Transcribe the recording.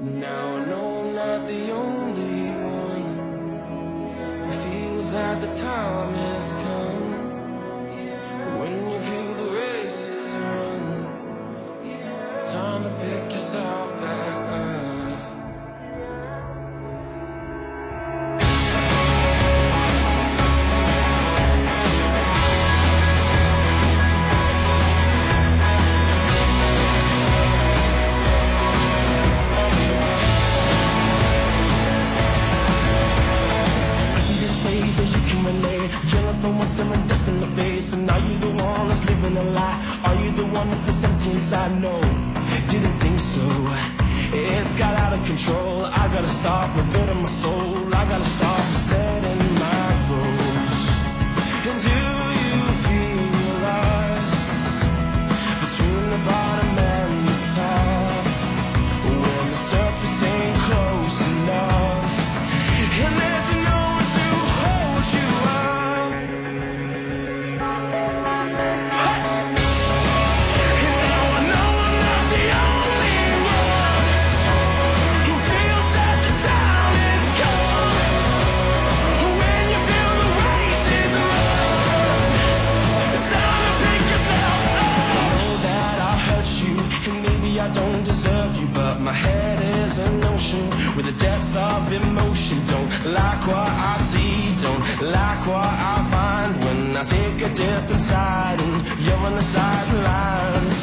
Now I know I'm not the only one. It feels like the time has come. reason Are you the one that's living a lie? Are you the one with the sentence I know? Didn't think so It's got out of control I gotta stop rebuilding my soul I gotta stop with a depth of emotion. Don't like what I see, don't like what I find when I take a dip inside and you're on the sidelines.